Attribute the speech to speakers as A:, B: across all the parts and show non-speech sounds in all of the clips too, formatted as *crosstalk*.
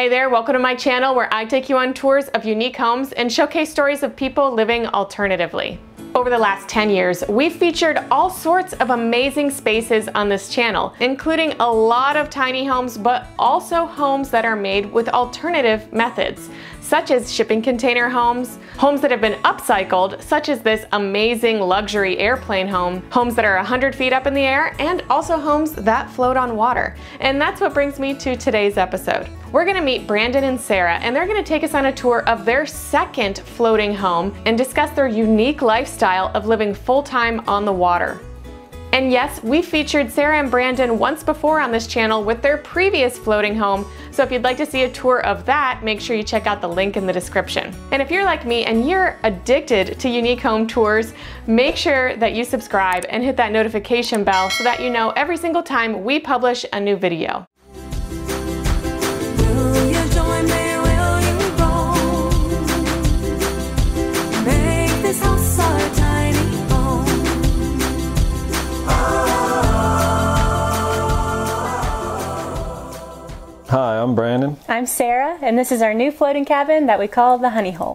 A: Hey there, welcome to my channel where I take you on tours of unique homes and showcase stories of people living alternatively. Over the last 10 years, we've featured all sorts of amazing spaces on this channel, including a lot of tiny homes, but also homes that are made with alternative methods such as shipping container homes, homes that have been upcycled, such as this amazing luxury airplane home, homes that are 100 feet up in the air, and also homes that float on water. And that's what brings me to today's episode. We're gonna meet Brandon and Sarah, and they're gonna take us on a tour of their second floating home and discuss their unique lifestyle of living full-time on the water. And yes, we featured Sarah and Brandon once before on this channel with their previous floating home, so if you'd like to see a tour of that, make sure you check out the link in the description. And if you're like me and you're addicted to unique home tours, make sure that you subscribe and hit that notification bell so that you know every single time we publish a new video.
B: Hi, I'm Brandon.
C: I'm Sarah, and this is our new floating cabin that we call the Honey Hole.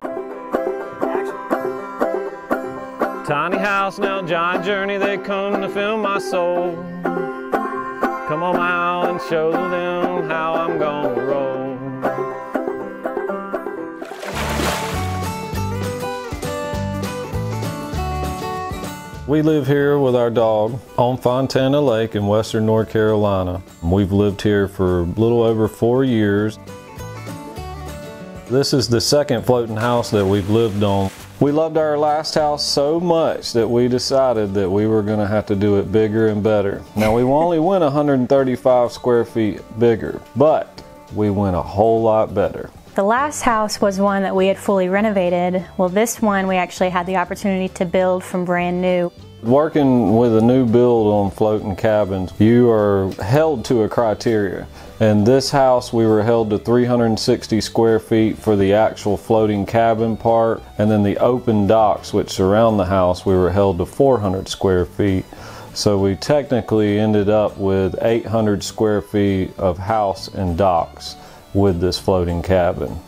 B: Tiny house now, giant journey, they come to fill my soul. Come on out and show them how I'm gonna We live here with our dog on Fontana Lake in western North Carolina. We've lived here for a little over four years. This is the second floating house that we've lived on. We loved our last house so much that we decided that we were going to have to do it bigger and better. Now we only went 135 square feet bigger, but we went a whole lot better.
C: The last house was one that we had fully renovated. Well, this one we actually had the opportunity to build from brand new.
B: Working with a new build on floating cabins, you are held to a criteria. And this house, we were held to 360 square feet for the actual floating cabin part. And then the open docks, which surround the house, we were held to 400 square feet. So we technically ended up with 800 square feet of house and docks with this floating cabin.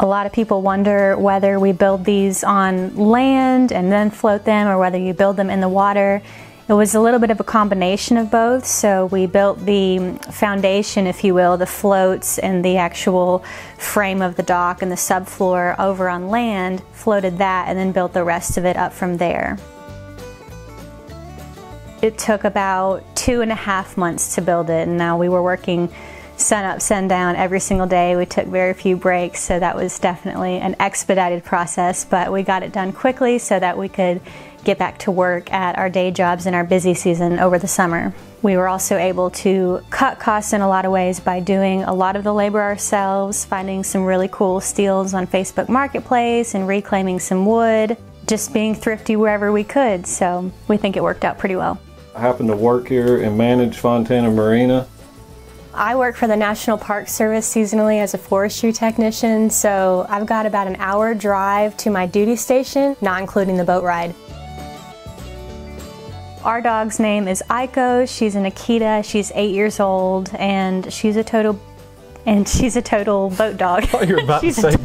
C: A lot of people wonder whether we build these on land and then float them or whether you build them in the water. It was a little bit of a combination of both. So we built the foundation, if you will, the floats and the actual frame of the dock and the subfloor over on land, floated that, and then built the rest of it up from there. It took about two and a half months to build it, and now we were working sun up, sun down every single day. We took very few breaks, so that was definitely an expedited process, but we got it done quickly so that we could get back to work at our day jobs in our busy season over the summer. We were also able to cut costs in a lot of ways by doing a lot of the labor ourselves, finding some really cool steals on Facebook Marketplace and reclaiming some wood, just being thrifty wherever we could. So we think it worked out pretty well.
B: I happen to work here and manage Fontana Marina
C: I work for the National Park Service seasonally as a forestry technician, so I've got about an hour drive to my duty station, not including the boat ride. Our dog's name is Aiko. She's an Akita. She's eight years old, and she's a total, and *laughs* she's a total boat dog.
B: Oh, you're about to say. *laughs*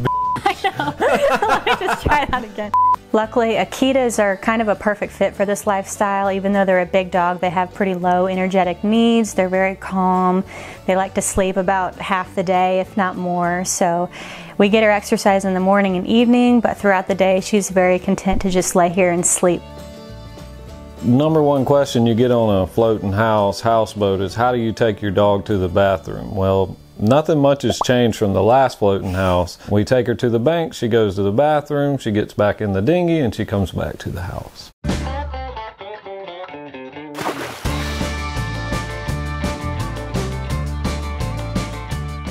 C: I know. *laughs* Let me just try that again. Luckily, Akitas are kind of a perfect fit for this lifestyle. Even though they're a big dog, they have pretty low energetic needs. They're very calm. They like to sleep about half the day, if not more. So we get her exercise in the morning and evening, but throughout the day, she's very content to just lay here and sleep.
B: Number one question you get on a floating house, houseboat is how do you take your dog to the bathroom? Well, Nothing much has changed from the last floating house. We take her to the bank, she goes to the bathroom, she gets back in the dinghy, and she comes back to the house.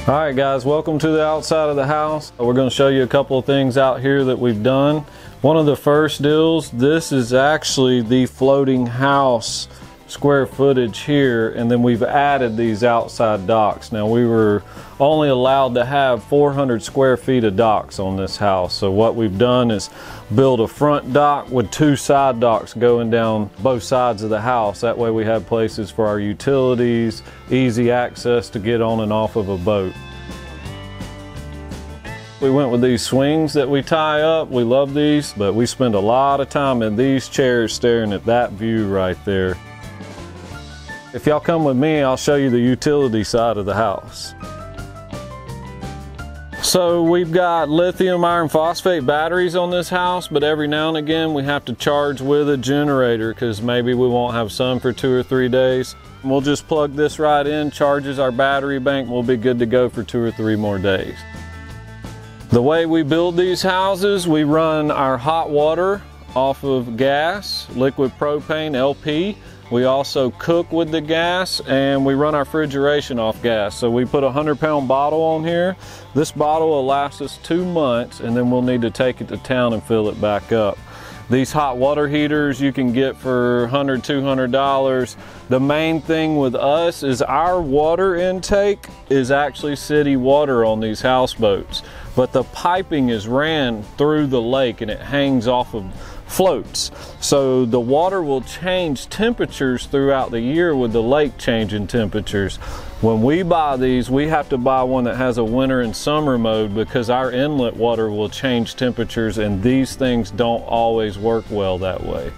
B: All right guys, welcome to the outside of the house. We're gonna show you a couple of things out here that we've done. One of the first deals, this is actually the floating house square footage here and then we've added these outside docks. Now we were only allowed to have 400 square feet of docks on this house. So what we've done is build a front dock with two side docks going down both sides of the house. That way we have places for our utilities, easy access to get on and off of a boat. We went with these swings that we tie up. We love these, but we spend a lot of time in these chairs staring at that view right there. If y'all come with me, I'll show you the utility side of the house. So we've got lithium iron phosphate batteries on this house, but every now and again we have to charge with a generator because maybe we won't have sun for two or three days. We'll just plug this right in, charges our battery bank, we'll be good to go for two or three more days. The way we build these houses, we run our hot water off of gas, liquid propane, LP. We also cook with the gas and we run our refrigeration off gas. So we put a 100 pound bottle on here. This bottle will last us two months and then we'll need to take it to town and fill it back up. These hot water heaters you can get for $100, $200. The main thing with us is our water intake is actually city water on these houseboats, but the piping is ran through the lake and it hangs off of floats. So the water will change temperatures throughout the year with the lake changing temperatures. When we buy these, we have to buy one that has a winter and summer mode because our inlet water will change temperatures and these things don't always work well that way.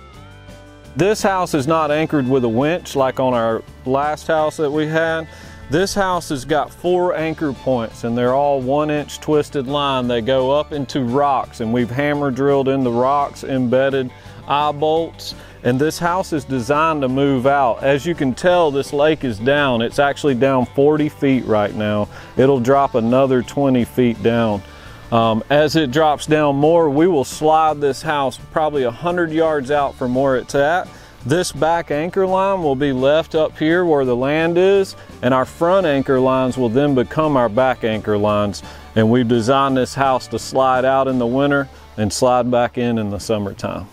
B: This house is not anchored with a winch like on our last house that we had. This house has got four anchor points and they're all one inch twisted line. They go up into rocks and we've hammer drilled in the rocks, embedded eye bolts. And this house is designed to move out. As you can tell, this lake is down. It's actually down 40 feet right now. It'll drop another 20 feet down. Um, as it drops down more, we will slide this house probably 100 yards out from where it's at this back anchor line will be left up here where the land is, and our front anchor lines will then become our back anchor lines. And we've designed this house to slide out in the winter and slide back in in the summertime.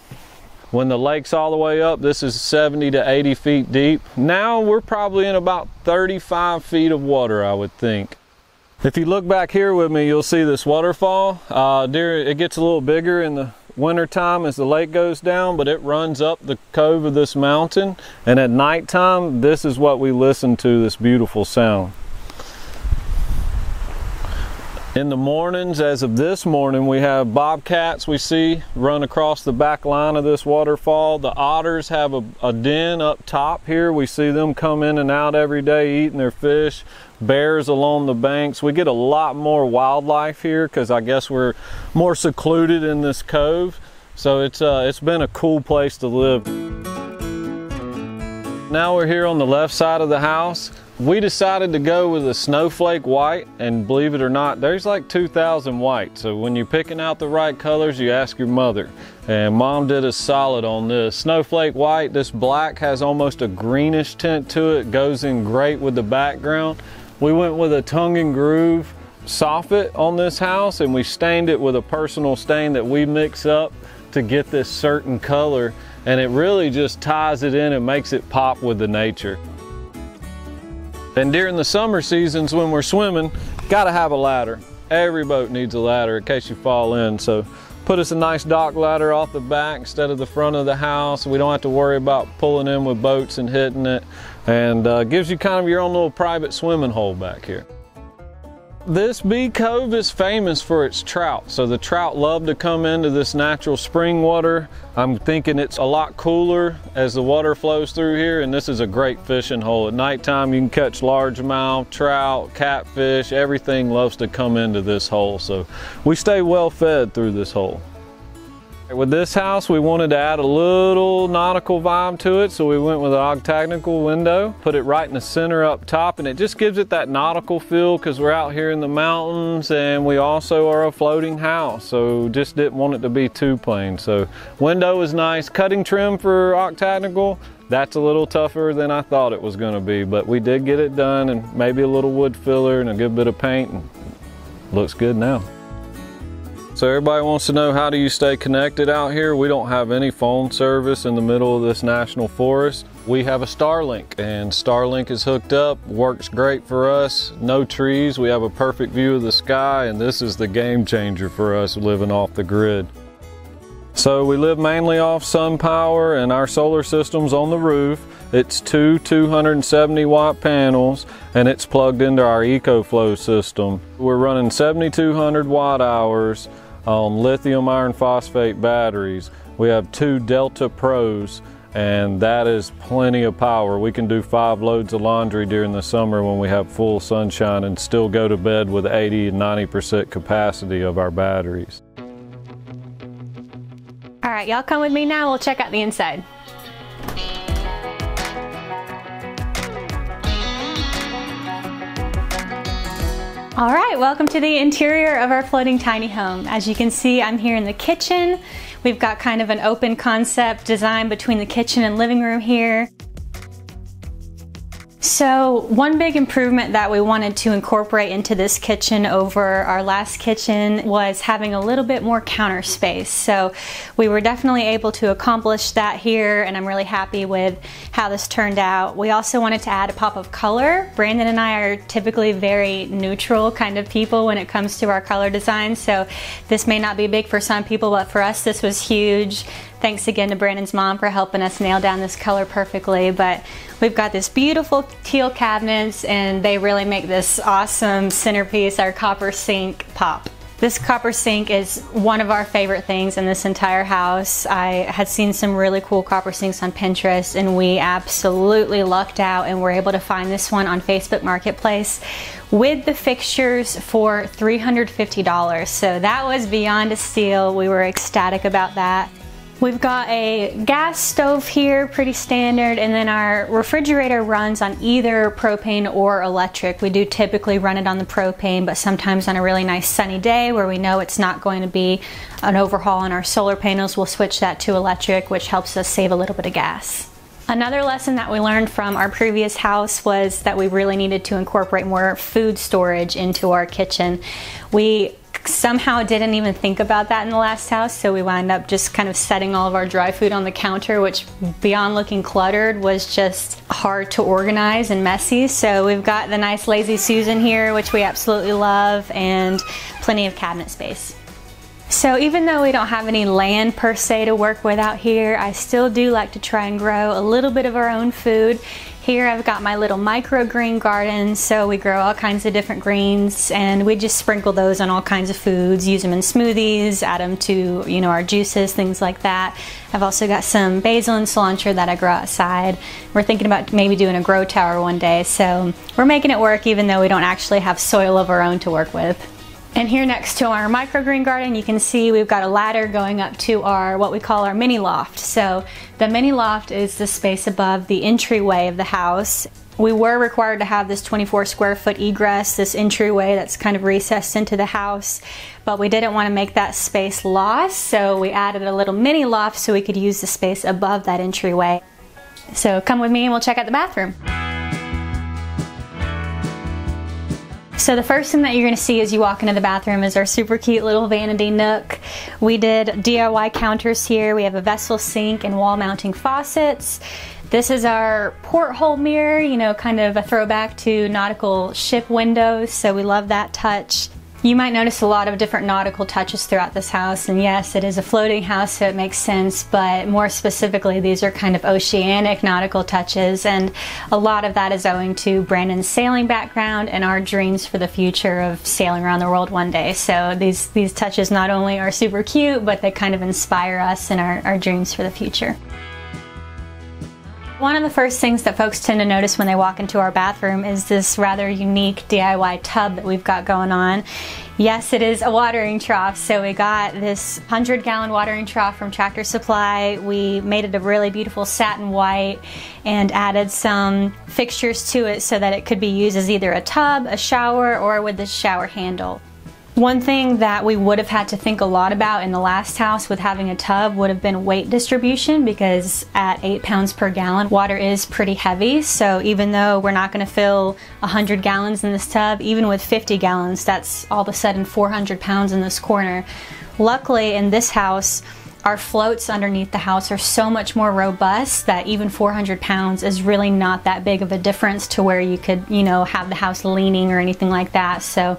B: When the lake's all the way up, this is 70 to 80 feet deep. Now we're probably in about 35 feet of water, I would think. If you look back here with me, you'll see this waterfall. Uh, it gets a little bigger in the wintertime as the lake goes down, but it runs up the cove of this mountain. And at nighttime, this is what we listen to, this beautiful sound. In the mornings, as of this morning, we have bobcats we see run across the back line of this waterfall. The otters have a, a, den up top here. We see them come in and out every day eating their fish. Bears along the banks. We get a lot more wildlife here because I guess we're more secluded in this cove. So it's, uh, it's been a cool place to live. Now we're here on the left side of the house. We decided to go with a snowflake white and believe it or not, there's like 2,000 white. So when you're picking out the right colors, you ask your mother. And mom did a solid on this. Snowflake white, this black has almost a greenish tint to it, goes in great with the background. We went with a tongue and groove soffit on this house and we stained it with a personal stain that we mix up to get this certain color and it really just ties it in and makes it pop with the nature. And during the summer seasons when we're swimming, gotta have a ladder. Every boat needs a ladder in case you fall in. So put us a nice dock ladder off the back instead of the front of the house. We don't have to worry about pulling in with boats and hitting it. And uh, gives you kind of your own little private swimming hole back here. This Bee Cove is famous for its trout. So the trout love to come into this natural spring water. I'm thinking it's a lot cooler as the water flows through here and this is a great fishing hole. At nighttime you can catch largemouth, trout, catfish, everything loves to come into this hole. So we stay well fed through this hole. With this house, we wanted to add a little nautical vibe to it, so we went with an octagonal window, put it right in the center up top, and it just gives it that nautical feel because we're out here in the mountains and we also are a floating house, so just didn't want it to be too plain. So window is nice. Cutting trim for octagonal, that's a little tougher than I thought it was going to be, but we did get it done and maybe a little wood filler and a good bit of paint and looks good now. So everybody wants to know how do you stay connected out here? We don't have any phone service in the middle of this national forest. We have a Starlink and Starlink is hooked up, works great for us. No trees, we have a perfect view of the sky and this is the game changer for us living off the grid. So we live mainly off sun power and our solar system's on the roof. It's two 270 watt panels and it's plugged into our EcoFlow system. We're running 7200 watt hours on lithium iron phosphate batteries. We have two Delta Pros and that is plenty of power. We can do five loads of laundry during the summer when we have full sunshine and still go to bed with 80 and 90% capacity of our batteries.
C: All right, y'all come with me now. We'll check out the inside. All right, welcome to the interior of our floating tiny home. As you can see, I'm here in the kitchen. We've got kind of an open concept design between the kitchen and living room here. So one big improvement that we wanted to incorporate into this kitchen over our last kitchen was having a little bit more counter space. So we were definitely able to accomplish that here and I'm really happy with how this turned out. We also wanted to add a pop of color. Brandon and I are typically very neutral kind of people when it comes to our color design. So this may not be big for some people, but for us this was huge. Thanks again to Brandon's mom for helping us nail down this color perfectly. But we've got this beautiful teal cabinets and they really make this awesome centerpiece, our copper sink pop. This copper sink is one of our favorite things in this entire house. I had seen some really cool copper sinks on Pinterest and we absolutely lucked out and were able to find this one on Facebook Marketplace with the fixtures for $350. So that was beyond a steal. We were ecstatic about that. We've got a gas stove here, pretty standard, and then our refrigerator runs on either propane or electric. We do typically run it on the propane, but sometimes on a really nice sunny day where we know it's not going to be an overhaul on our solar panels, we'll switch that to electric, which helps us save a little bit of gas. Another lesson that we learned from our previous house was that we really needed to incorporate more food storage into our kitchen. We somehow didn't even think about that in the last house so we wound up just kind of setting all of our dry food on the counter which beyond looking cluttered was just hard to organize and messy. So we've got the nice lazy susan here which we absolutely love and plenty of cabinet space so even though we don't have any land per se to work with out here, I still do like to try and grow a little bit of our own food. Here I've got my little microgreen garden, so we grow all kinds of different greens and we just sprinkle those on all kinds of foods, use them in smoothies, add them to, you know, our juices, things like that. I've also got some basil and cilantro that I grow outside. We're thinking about maybe doing a grow tower one day, so we're making it work even though we don't actually have soil of our own to work with. And here next to our microgreen garden, you can see we've got a ladder going up to our, what we call our mini loft. So the mini loft is the space above the entryway of the house. We were required to have this 24 square foot egress, this entryway that's kind of recessed into the house, but we didn't want to make that space lost, so we added a little mini loft so we could use the space above that entryway. So come with me and we'll check out the bathroom. So the first thing that you're gonna see as you walk into the bathroom is our super cute little vanity nook. We did DIY counters here. We have a vessel sink and wall mounting faucets. This is our porthole mirror, you know, kind of a throwback to nautical ship windows, so we love that touch. You might notice a lot of different nautical touches throughout this house, and yes, it is a floating house, so it makes sense, but more specifically, these are kind of oceanic nautical touches, and a lot of that is owing to Brandon's sailing background and our dreams for the future of sailing around the world one day. So these, these touches not only are super cute, but they kind of inspire us in our, our dreams for the future. One of the first things that folks tend to notice when they walk into our bathroom is this rather unique DIY tub that we've got going on. Yes, it is a watering trough. So we got this 100 gallon watering trough from Tractor Supply. We made it a really beautiful satin white and added some fixtures to it so that it could be used as either a tub, a shower, or with the shower handle. One thing that we would have had to think a lot about in the last house with having a tub would have been weight distribution because at 8 pounds per gallon, water is pretty heavy. So even though we're not going to fill 100 gallons in this tub, even with 50 gallons, that's all of a sudden 400 pounds in this corner. Luckily, in this house, our floats underneath the house are so much more robust that even 400 pounds is really not that big of a difference to where you could, you know, have the house leaning or anything like that. So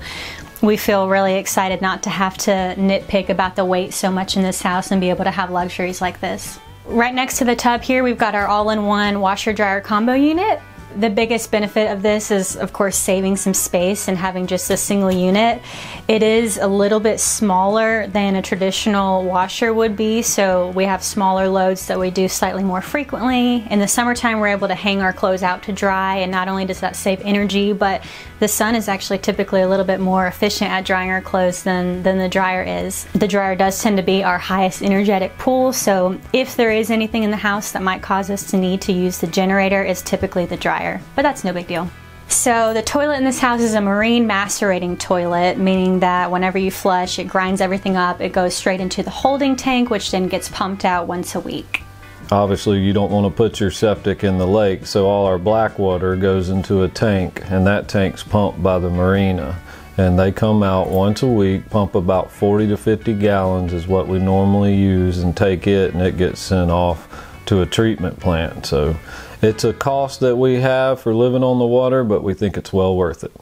C: we feel really excited not to have to nitpick about the weight so much in this house and be able to have luxuries like this. Right next to the tub here, we've got our all-in-one washer dryer combo unit. The biggest benefit of this is, of course, saving some space and having just a single unit. It is a little bit smaller than a traditional washer would be, so we have smaller loads that we do slightly more frequently. In the summertime, we're able to hang our clothes out to dry, and not only does that save energy, but the sun is actually typically a little bit more efficient at drying our clothes than, than the dryer is. The dryer does tend to be our highest energetic pool, so if there is anything in the house that might cause us to need to use the generator, it's typically the dryer, but that's no big deal. So the toilet in this house is a marine macerating toilet, meaning that whenever you flush, it grinds everything up, it goes straight into the holding tank, which then gets pumped out once a week.
B: Obviously you don't want to put your septic in the lake, so all our black water goes into a tank, and that tank's pumped by the marina. And they come out once a week, pump about 40 to 50 gallons is what we normally use, and take it, and it gets sent off to a treatment plant. So it's a cost that we have for living on the water, but we think it's well worth it.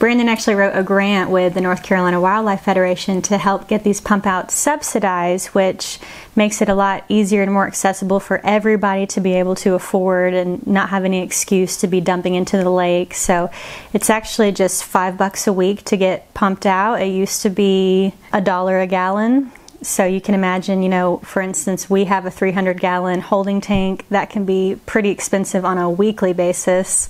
C: Brandon actually wrote a grant with the North Carolina Wildlife Federation to help get these pump outs subsidized, which makes it a lot easier and more accessible for everybody to be able to afford and not have any excuse to be dumping into the lake. So it's actually just five bucks a week to get pumped out. It used to be a dollar a gallon. So you can imagine, you know, for instance, we have a 300 gallon holding tank that can be pretty expensive on a weekly basis.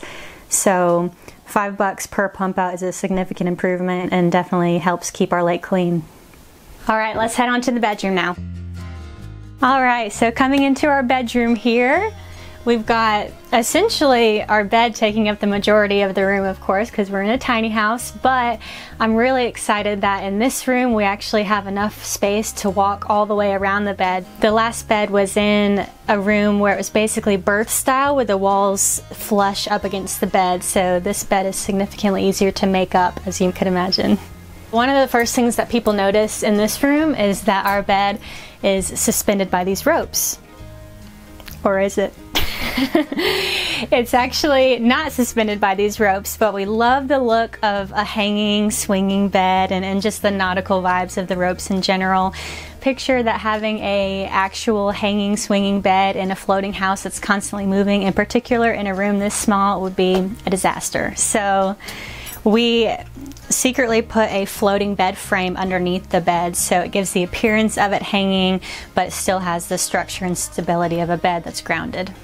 C: So five bucks per pump out is a significant improvement and definitely helps keep our lake clean. All right, let's head on to the bedroom now. All right, so coming into our bedroom here, We've got essentially our bed taking up the majority of the room, of course, because we're in a tiny house, but I'm really excited that in this room we actually have enough space to walk all the way around the bed. The last bed was in a room where it was basically berth style with the walls flush up against the bed, so this bed is significantly easier to make up, as you could imagine. One of the first things that people notice in this room is that our bed is suspended by these ropes. Or is it? *laughs* it's actually not suspended by these ropes, but we love the look of a hanging, swinging bed and, and just the nautical vibes of the ropes in general. Picture that having a actual hanging, swinging bed in a floating house that's constantly moving, in particular in a room this small, would be a disaster. So we secretly put a floating bed frame underneath the bed so it gives the appearance of it hanging but it still has the structure and stability of a bed that's grounded.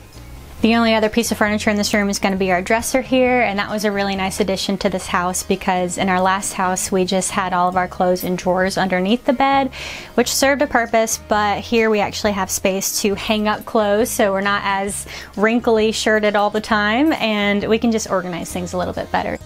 C: The only other piece of furniture in this room is going to be our dresser here and that was a really nice addition to this house because in our last house we just had all of our clothes in drawers underneath the bed which served a purpose but here we actually have space to hang up clothes so we're not as wrinkly shirted all the time and we can just organize things a little bit better.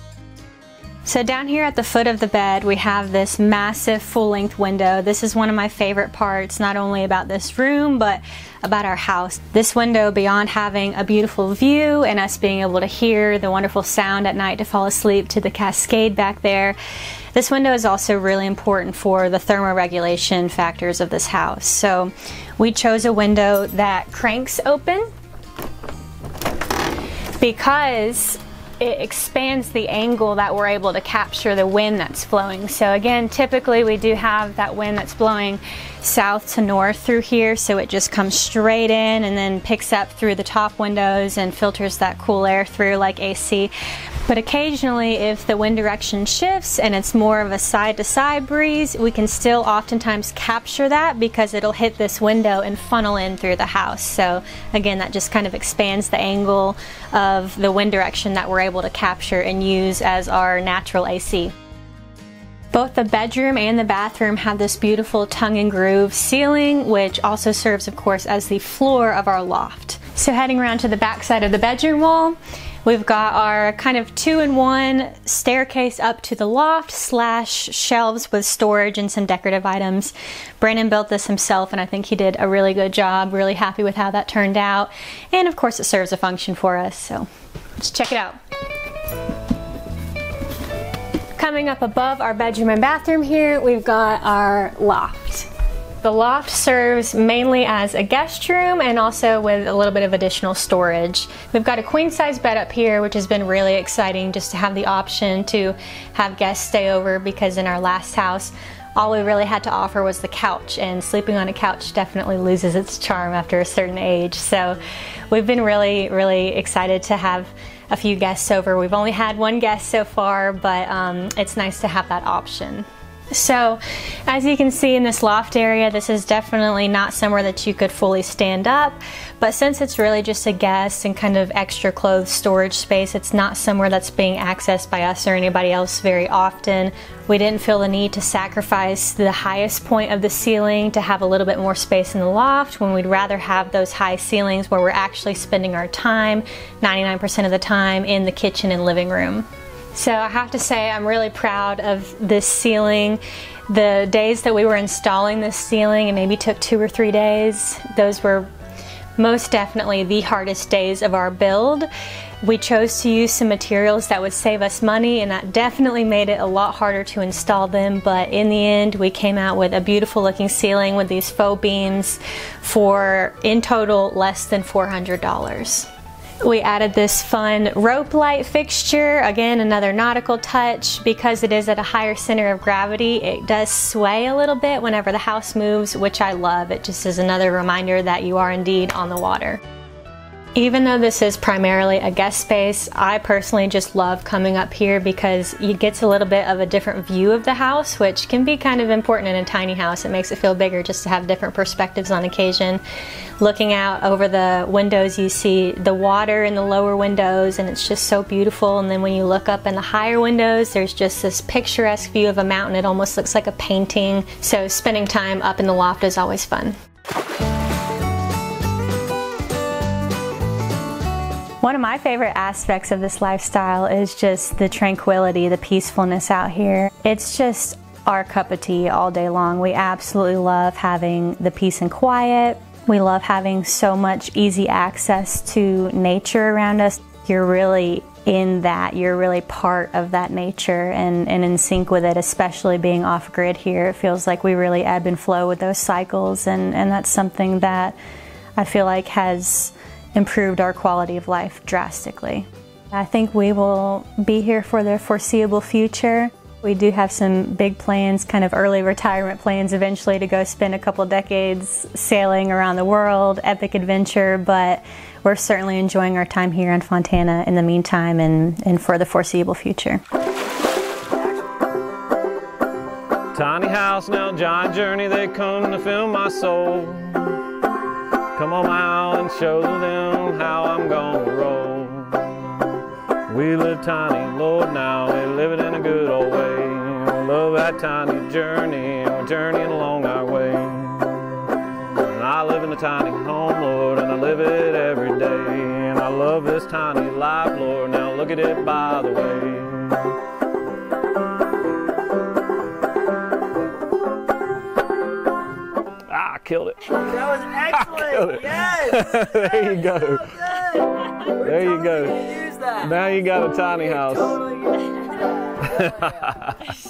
C: So down here at the foot of the bed, we have this massive full-length window. This is one of my favorite parts, not only about this room, but about our house. This window, beyond having a beautiful view and us being able to hear the wonderful sound at night to fall asleep to the cascade back there, this window is also really important for the thermoregulation factors of this house. So we chose a window that cranks open because it expands the angle that we're able to capture the wind that's flowing. So again, typically we do have that wind that's blowing south to north through here, so it just comes straight in and then picks up through the top windows and filters that cool air through like AC. But occasionally, if the wind direction shifts and it's more of a side to side breeze, we can still oftentimes capture that because it'll hit this window and funnel in through the house. So, again, that just kind of expands the angle of the wind direction that we're able to capture and use as our natural AC. Both the bedroom and the bathroom have this beautiful tongue and groove ceiling, which also serves, of course, as the floor of our loft. So heading around to the back side of the bedroom wall, We've got our kind of two-in-one staircase up to the loft slash shelves with storage and some decorative items. Brandon built this himself and I think he did a really good job. Really happy with how that turned out. And of course it serves a function for us, so let's check it out. Coming up above our bedroom and bathroom here, we've got our loft. The loft serves mainly as a guest room and also with a little bit of additional storage. We've got a queen size bed up here, which has been really exciting just to have the option to have guests stay over because in our last house, all we really had to offer was the couch, and sleeping on a couch definitely loses its charm after a certain age. So we've been really, really excited to have a few guests over. We've only had one guest so far, but um, it's nice to have that option. So as you can see in this loft area, this is definitely not somewhere that you could fully stand up, but since it's really just a guest and kind of extra clothes storage space, it's not somewhere that's being accessed by us or anybody else very often. We didn't feel the need to sacrifice the highest point of the ceiling to have a little bit more space in the loft when we'd rather have those high ceilings where we're actually spending our time, 99% of the time, in the kitchen and living room. So I have to say I'm really proud of this ceiling. The days that we were installing this ceiling, it maybe took two or three days, those were most definitely the hardest days of our build. We chose to use some materials that would save us money and that definitely made it a lot harder to install them but in the end we came out with a beautiful looking ceiling with these faux beams for in total less than $400. We added this fun rope light fixture, again another nautical touch. Because it is at a higher center of gravity, it does sway a little bit whenever the house moves, which I love. It just is another reminder that you are indeed on the water. Even though this is primarily a guest space, I personally just love coming up here because it gets a little bit of a different view of the house, which can be kind of important in a tiny house. It makes it feel bigger just to have different perspectives on occasion. Looking out over the windows, you see the water in the lower windows, and it's just so beautiful. And then when you look up in the higher windows, there's just this picturesque view of a mountain. It almost looks like a painting. So spending time up in the loft is always fun. One of my favorite aspects of this lifestyle is just the tranquility, the peacefulness out here. It's just our cup of tea all day long. We absolutely love having the peace and quiet. We love having so much easy access to nature around us. You're really in that, you're really part of that nature and, and in sync with it, especially being off grid here. It feels like we really ebb and flow with those cycles, and, and that's something that I feel like has improved our quality of life drastically. I think we will be here for the foreseeable future. We do have some big plans, kind of early retirement plans eventually to go spend a couple decades sailing around the world, epic adventure, but we're certainly enjoying our time here in Fontana in the meantime and, and for the foreseeable future.
B: Tiny house now, giant journey, they come to fill my soul. Come on out and show them how I'm gonna roll. We live tiny, Lord, now we live it in a good old way. We love that tiny journey, we're journeying along our way. And I live in a tiny home, Lord, and I live it every day. And I love this tiny life, Lord, now look at it by the way. Killed it.
D: That was *laughs* excellent. Yes. *laughs*
B: there you go.
D: So
B: there you go. Now you got a tiny house.
D: Totally *laughs*